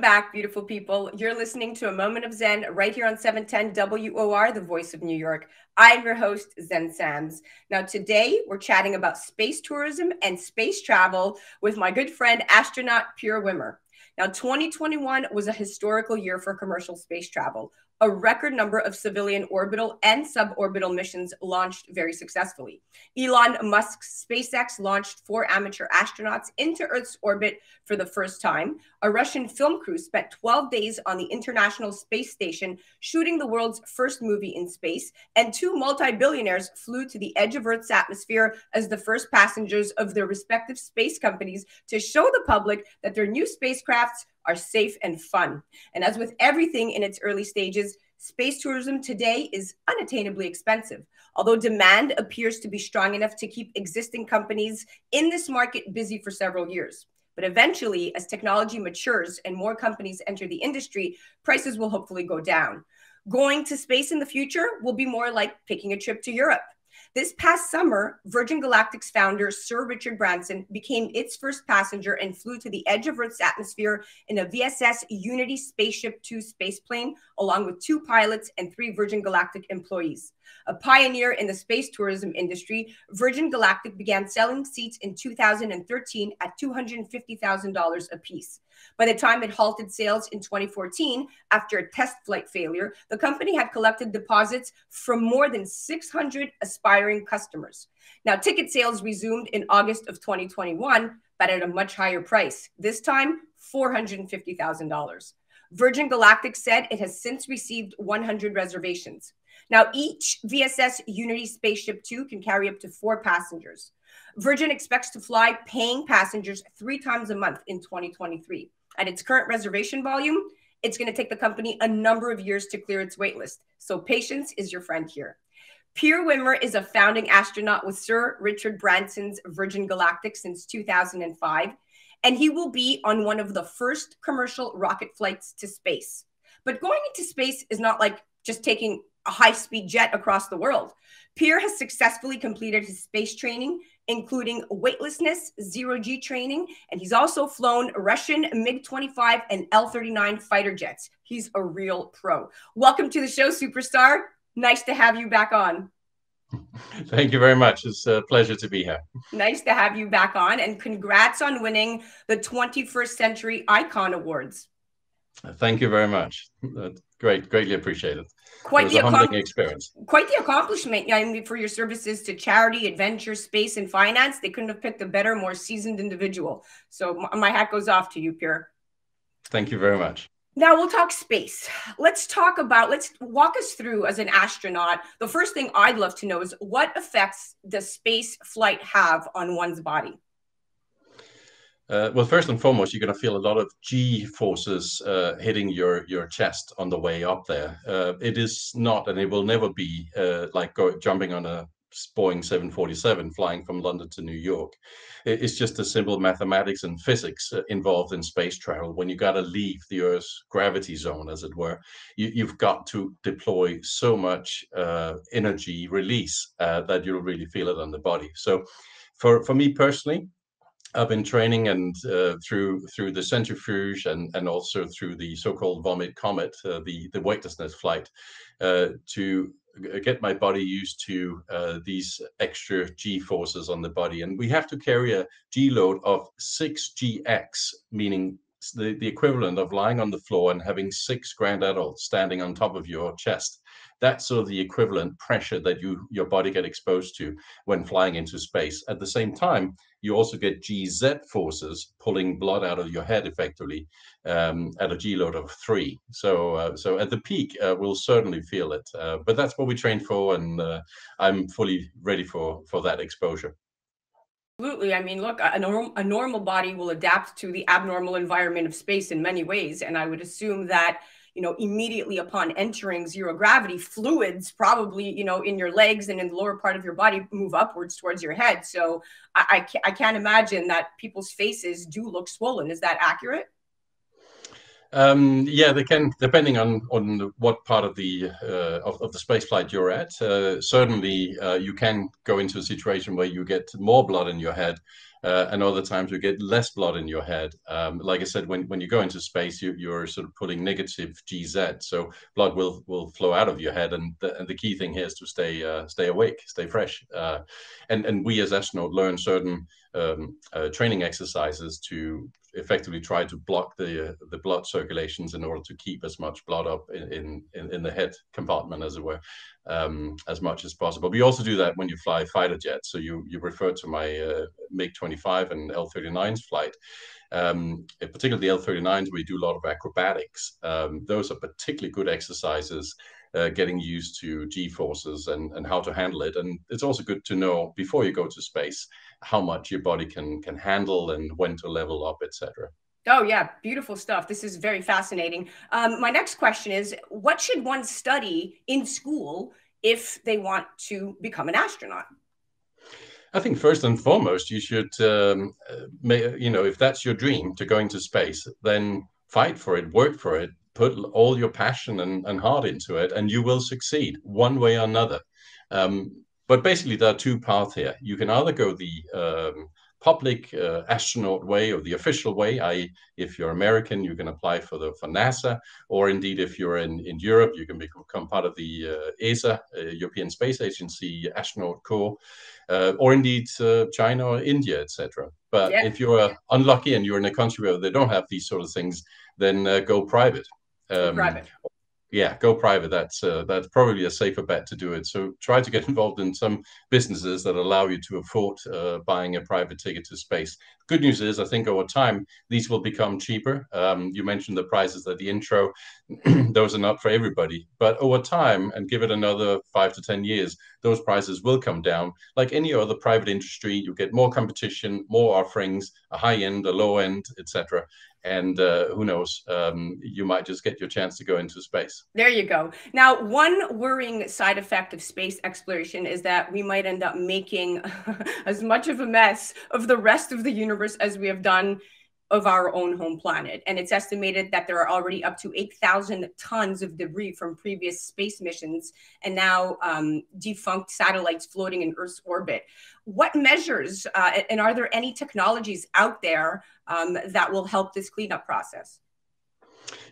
back, beautiful people. You're listening to a moment of Xen right here on 710 WOR, the voice of New York. I'm your host, Xen Sams. Now, today we're chatting about space tourism and space travel with my good friend, astronaut Per Wimmer. Now, 2021 was a historical year for commercial space travel a record number of civilian orbital and suborbital missions launched very successfully. Elon Musk's SpaceX launched four amateur astronauts into Earth's orbit for the first time. A Russian film crew spent 12 days on the International Space Station shooting the world's first movie in space. And two multi billionaires flew to the edge of Earth's atmosphere as the first passengers of their respective space companies to show the public that their new spacecrafts are safe and fun. And as with everything in its early stages, space tourism today is unattainably expensive. Although demand appears to be strong enough to keep existing companies in this market busy for several years. But eventually, as technology matures and more companies enter the industry, prices will hopefully go down. Going to space in the future will be more like picking a trip to Europe. This past summer, Virgin Galactic's founder, Sir Richard Branson, became its first passenger and flew to the edge of Earth's atmosphere in a VSS Unity Spaceship 2 spaceplane, along with two pilots and three Virgin Galactic employees. A pioneer in the space tourism industry, Virgin Galactic began selling seats in 2013 at $250,000 apiece. By the time it halted sales in 2014, after a test flight failure, the company had collected deposits from more than 600 aspiring customers. Now, ticket sales resumed in August of 2021, but at a much higher price, this time $450,000. Virgin Galactic said it has since received 100 reservations. Now, each VSS Unity Spaceship 2 can carry up to four passengers. Virgin expects to fly paying passengers three times a month in 2023. At its current reservation volume, it's going to take the company a number of years to clear its waitlist. So patience is your friend here. Per Wimmer is a founding astronaut with Sir Richard Branson's Virgin Galactic since 2005, and he will be on one of the first commercial rocket flights to space. But going into space is not like just taking a high speed jet across the world. Per has successfully completed his space training, including weightlessness, zero G training, and he's also flown Russian MiG 25 and L 39 fighter jets. He's a real pro. Welcome to the show, superstar. Nice to have you back on. Thank you very much. It's a pleasure to be here. Nice to have you back on, and congrats on winning the 21st Century Icon Awards. Thank you very much. Uh, great, greatly appreciated quite the humbling experience. Quite the accomplishment. I mean, for your services to charity, adventure, space, and finance, they couldn't have picked a better, more seasoned individual. So my hat goes off to you, Per. Thank you very much. Now we'll talk space. Let's talk about, let's walk us through as an astronaut. The first thing I'd love to know is what effects does space flight have on one's body? Uh, well, first and foremost, you're going to feel a lot of G forces uh, hitting your your chest on the way up there. Uh, it is not, and it will never be uh, like go, jumping on a Boeing 747 flying from London to New York. It's just the simple mathematics and physics uh, involved in space travel. When you got to leave the Earth's gravity zone, as it were, you, have got to deploy so much uh, energy release that you'll really feel it on the body. So, for for me personally, I've been training and uh, through through the centrifuge and and also through the so-called vomit comet, uh, the the weightlessness flight, uh, to get my body used to uh, these extra g forces on the body, and we have to carry a g load of six gx, meaning the, the equivalent of lying on the floor and having six grand adults standing on top of your chest that's sort of the equivalent pressure that you your body get exposed to when flying into space. At the same time, you also get GZ forces pulling blood out of your head effectively um, at a G load of three. So uh, so at the peak, uh, we'll certainly feel it. Uh, but that's what we train for, and uh, I'm fully ready for for that exposure. Absolutely. I mean, look, a, norm, a normal body will adapt to the abnormal environment of space in many ways, and I would assume that you know, immediately upon entering zero gravity, fluids probably, you know, in your legs and in the lower part of your body move upwards towards your head. So I, I, I can't imagine that people's faces do look swollen. Is that accurate? Um, yeah, they can, depending on on what part of the uh, of, of the space flight you're at. Uh, certainly, uh, you can go into a situation where you get more blood in your head, uh, and other times you get less blood in your head. Um, like I said, when, when you go into space, you, you're sort of putting negative GZ, so blood will will flow out of your head. And the, and the key thing here is to stay uh, stay awake, stay fresh. Uh, and and we as astronauts learn certain um, uh, training exercises to effectively try to block the uh, the blood circulations in order to keep as much blood up in in, in the head compartment as it were um, as much as possible. We also do that when you fly fighter jets. So you you referred to my uh, MiG 25 and L39s flight. Um, particularly the L39s, we do a lot of acrobatics. Um, those are particularly good exercises uh, getting used to G forces and, and how to handle it. And it's also good to know before you go to space how much your body can can handle and when to level up, etc. Oh yeah, beautiful stuff. This is very fascinating. Um, my next question is: What should one study in school if they want to become an astronaut? I think first and foremost, you should, um, you know, if that's your dream to go into space, then fight for it, work for it, put all your passion and, and heart into it, and you will succeed one way or another. Um, but basically, there are two paths here. You can either go the um, public uh, astronaut way or the official way, i.e., if you're American, you can apply for the for NASA, or indeed, if you're in, in Europe, you can become part of the uh, ESA, uh, European Space Agency astronaut corps, uh, or indeed uh, China or India, etc. But yeah. if you're unlucky and you're in a country where they don't have these sort of things, then uh, go private. Um, private yeah, go private. That's uh, that's probably a safer bet to do it. So try to get involved in some businesses that allow you to afford uh, buying a private ticket to space. Good news is, I think over time these will become cheaper. Um, you mentioned the prices at the intro; those are not for everybody. But over time, and give it another five to ten years, those prices will come down. Like any other private industry, you get more competition, more offerings, a high end, a low end, etc and uh, who knows um, you might just get your chance to go into space. There you go. Now one worrying side effect of space exploration is that we might end up making as much of a mess of the rest of the universe as we have done of our own home planet. And it's estimated that there are already up to 8,000 tons of debris from previous space missions and now um, defunct satellites floating in Earth's orbit. What measures uh, and are there any technologies out there um, that will help this cleanup process?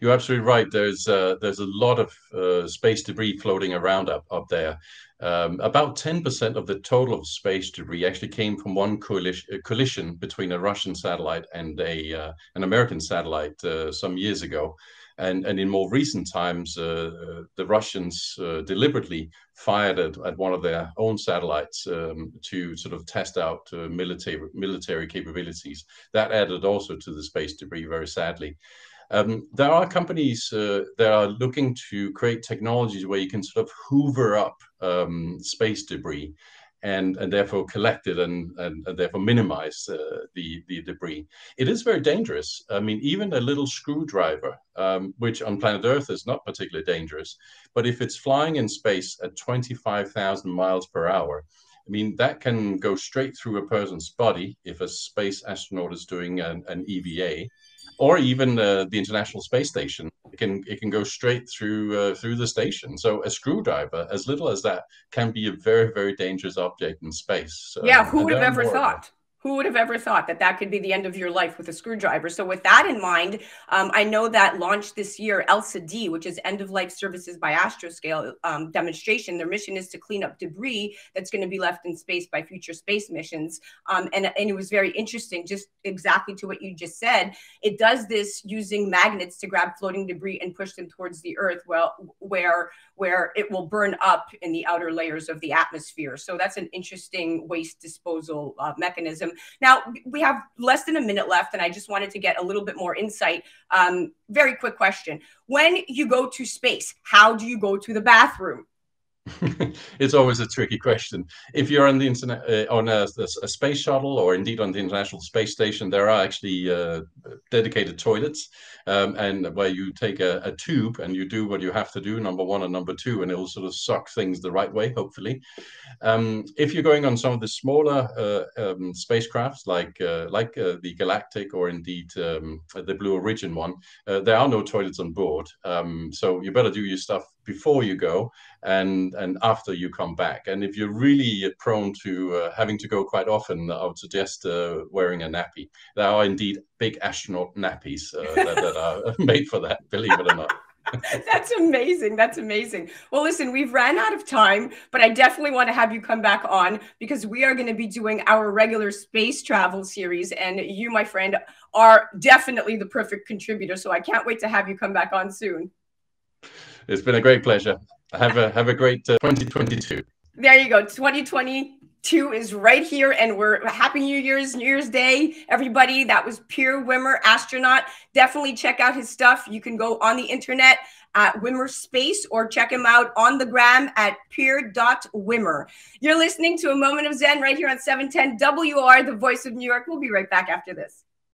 You're absolutely right. There's uh, there's a lot of uh, space debris floating around up up there. Um, about 10% of the total of space debris actually came from one collision, collision between a Russian satellite and a uh, an American satellite uh, some years ago. And, and in more recent times, uh, the Russians uh, deliberately fired at, at one of their own satellites um, to sort of test out uh, military military capabilities. That added also to the space debris, very sadly. Um, there are companies uh, that are looking to create technologies where you can sort of hoover up um, space debris and, and therefore collect it and, and, and therefore minimize uh, the, the debris. It is very dangerous. I mean, even a little screwdriver, um, which on planet Earth is not particularly dangerous, but if it's flying in space at 25,000 miles per hour, I mean, that can go straight through a person's body if a space astronaut is doing an, an EVA or even uh, the International Space Station. It can it can go straight through uh, through the station. So a screwdriver, as little as that, can be a very very dangerous object in space. yeah, who would have ever thought? Who would have ever thought that that could be the end of your life with a screwdriver? So, with that in mind, um, I know that launched this year, ELSA D, which is End of Life Services by Astroscale um, demonstration. Their mission is to clean up debris that's going to be left in space by future space missions. Um, and, and it was very interesting, just exactly to what you just said. It does this using magnets to grab floating debris and push them towards the Earth, well, where where it will burn up in the outer layers of the atmosphere. So that's an interesting waste disposal uh, mechanism. Now, we have less than a minute left, and I just wanted to get a little bit more insight. Um, very quick question. When you go to space, how do you go to the bathroom? it's always a tricky question. If you're on the internet uh, on a, a, space shuttle or indeed on the International Space Station, there are actually uh, dedicated toilets, um, and where you take a, a, tube and you do what you have to do, number one and number two, and it will sort of suck things the right way, hopefully. Um, if you're going on some of the smaller uh, um, spacecrafts, like uh, like uh, the Galactic or indeed um, the Blue Origin one, uh, there are no toilets on board, um, so you better do your stuff before you go and and after you come back. And if you're really prone to uh, having to go quite often, I would suggest uh, wearing a nappy. There are indeed big astronaut nappies uh, that, that are made for that, believe it or not. That's amazing. That's amazing. Well, listen, we've ran out of time, but I definitely want to have you come back on because we are going to be doing our regular space travel series. And you, my friend, are definitely the perfect contributor. So I can't wait to have you come back on soon. It's been a great pleasure. Have a have a great uh, 2022. There you go. 2022 is right here, and we're happy New Year's, New Year's Day, everybody. That was Per Wimmer, astronaut. Definitely check out his stuff. You can go on the internet at Wimmer Space or check him out on the gram at peer.wimmer. You're listening to a moment of Xen right here on 710 WOR, the voice of New York. We'll be right back after this.